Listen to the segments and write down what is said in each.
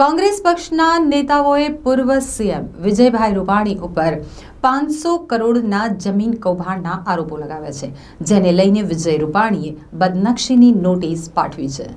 કોંગ્રેસ પક્ષના નેતાઓએ પૂર્વ સીએમ વિજયભાઈ રૂપાણી ઉપર પાંચસો કરોડના જમીન કૌભાંડના આરોપો લગાવ્યા છે, જેને લઈને વિજય રૂપાણીએ બદનક્ષીની નોટિસ પાઠવી છે.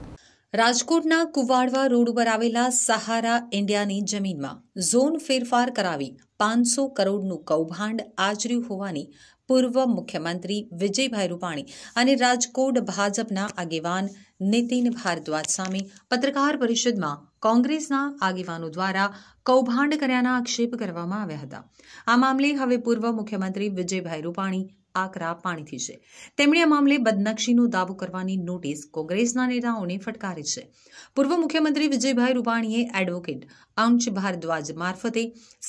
રાજકોટના કુવાડવા રોડ ઉપર આવેલા સહારા ઇન્ડિયાની જમીનમાં ઝોન ફેરફાર કરાવી પાંચસો કરોડનું કૌભાંડ આચર્યું હોવાની પૂર્વ મુખ્યમંત્રી વિજયભાઈ રૂપાણી અને રાજકોટ ભાજપના આગેવાન નીતિન ભારદ્વાજ સામે પત્રકાર પરિષદમાં કોંગ્રેસના આગેવાનો દ્વારા કૌભાંડ કર્યાના આક્ષેપ કરવામાં આવ્યા હતા. આ મામલે હવે પૂર્વ મુખ્યમંત્રી વિજયભાઈ રૂપાણી આકરા પાણીથી છે. તેમણે આ મામલે બદનક્ષીનો દાવો કરવાની નોટિસ કોંગ્રેસના નેતાઓને ફટકારી છે. પૂર્વ મુખ્યમંત્રી વિજયભાઈ રૂપાણીએ એડવોકેટ અંશ ભારદ્વાજ મારફતે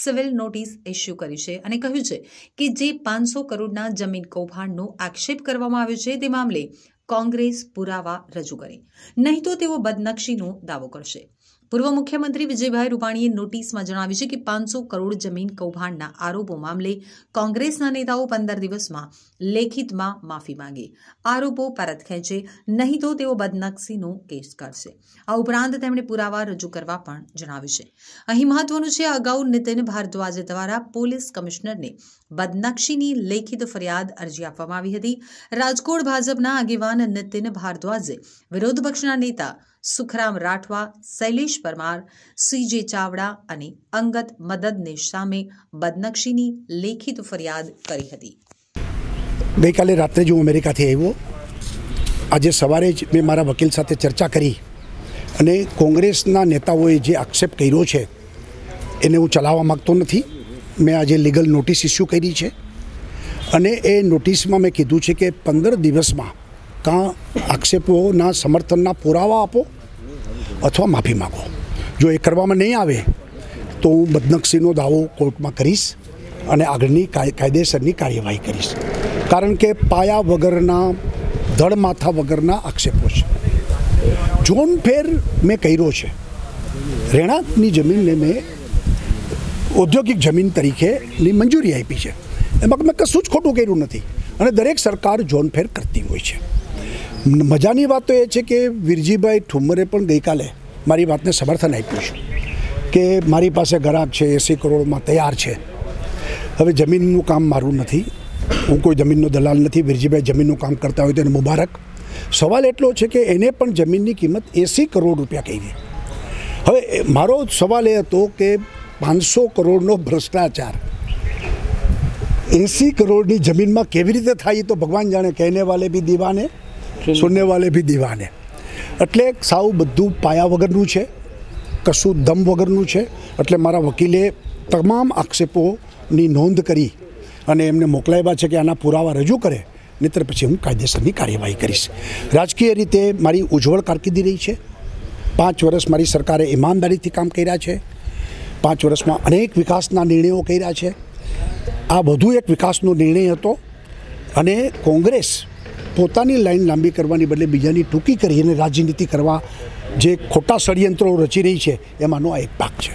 સિવિલ નોટિસ ઇસ્યુ કરી છે અને કહ્યું છે કે જે પાંચસો કરોડના જમીન કૌભાંડનો આક્ષેપ કરવામાં આવ્યો છે તે મામલે કોંગ્રેસ પુરાવા રજૂ કરે. નહીં તો તેઓ બદનક્ષીનો દાવો કરશે. પૂર્વ મુખ્યમંત્રી વિજયભાઈ રૂપાણીએ નોટિસમાં જણાવ્યું છે કે પાંચસો કરોડ જમીન કૌભાંડના આરોપો મામલે કોંગ્રેસના નેતાઓ પંદર દિવસમાં લેખિતમાં માફી માંગે. આરોપો પરત ખેંચે, નહીં તો તેઓ બદનક્ષીનો કેસ કરશે. આ ઉપરાંત તેમણે પુરાવા રજૂ કરવા પણ જણાવ્યું છે. અહીં મહત્વનું છે, અગાઉ નીતિન ભારદ્વાજ દ્વારા પોલીસ કમિશનરને બદનક્ષીની લેખિત ફરિયાદ અરજી આપવામાં આવી હતી. રાજકોટ ભાજપના આગેવાન નીતિન ભારદ્વાજે વિરોધ પક્ષના નેતા સુખરામ રાઠવા, શૈલેષ પરમાર, સીજે ચાવડા અને અંગત મદદને સામે બદનક્ષીની લેખિત ફરિયાદ કરી હતી. ગઈકાલે રાત્રે જ અમેરિકાથી આવ્યો. આજે સવારે જ મેં મારા વકીલ સાથે ચર્ચા કરી અને કોંગ્રેસના નેતાઓએ જે આક્ષેપ કર્યો છે એને હું ચલાવવા માગતો નથી. મેં આજે લીગલ નોટિસ ઇસ્યુ કરી છે અને એ નોટિસમાં મેં કીધું છે કે પંદર દિવસમાં કાં આક્ષેપોના સમર્થનના પુરાવા આપો અથવા માફી માગો. જો એ કરવામાં નહીં આવે, તો હું બદનક્ષીનો દાવો કોર્ટમાં કરીશ અને આગળની કાયદેસરની કાર્યવાહી કરીશ. કારણ કે પાયા વગરના, ધડ માથા વગરના આક્ષેપો છે. જોન ફેર મેં કર્યો છે. રહેણાંકની જમીનને મેં ઔદ્યોગિક જમીન તરીકેની મંજૂરી આપી છે. એમાં મેં કશું જ ખોટું કર્યું નથી. અને દરેક સરકાર જોન ફેર કરતી હોય છે. મજાની વાત તો એ છે કે વિરજીભાઈ ઠુમ્મરે પણ ગઈકાલે મારી વાતને સમર્થન આપ્યું છે કે મારી પાસે ગ્રાહક છે, એંસી કરોડમાં તૈયાર છે. હવે જમીનનું કામ મારું નથી. હું કોઈ જમીનનો દલાલ નથી. વિરજીભાઈ જમીનનું કામ કરતા હોય તો એને મુબારક. સવાલ એટલો છે કે એને પણ જમીનની કિંમત એંસી કરોડ રૂપિયા કહી હવે મારો સવાલ એ હતો કે પાંચસો કરોડનો ભ્રષ્ટાચાર એંસી કરોડની જમીનમાં કેવી રીતે થાય તો ભગવાન જાણે, કહેને વાલે બી દીવાને. સુનને વાલે ભી દીવાને. એટલે સાવ બધું પાયા વગરનું છે, કશું દમ વગરનું છે. એટલે મારા વકીલે તમામ આક્ષેપોની નોંધ કરી અને એમને મોકલાવ્યા છે કે આના પુરાવા રજૂ કરે, નહીતર પછી હું કાયદેસરની કાર્યવાહી કરીશ. રાજકીય રીતે મારી ઉજ્જવળ કારકિર્દી રહી છે. પાંચ વર્ષ મારી સરકારે ઈમાનદારીથી કામ કર્યા છે. પાંચ વર્ષમાં અનેક વિકાસના નિર્ણયો કર્યા છે. આ બધું એક વિકાસનો નિર્ણય હતો અને કોંગ્રેસ પોતાની લાઈન લાંબી કરવાની બદલે બીજાની ટૂંકી કરી અને રાજનીતિ કરવા જે ખોટા ષડયંત્રો રચી રહી છે, એમાંનો આ એક ભાગ છે.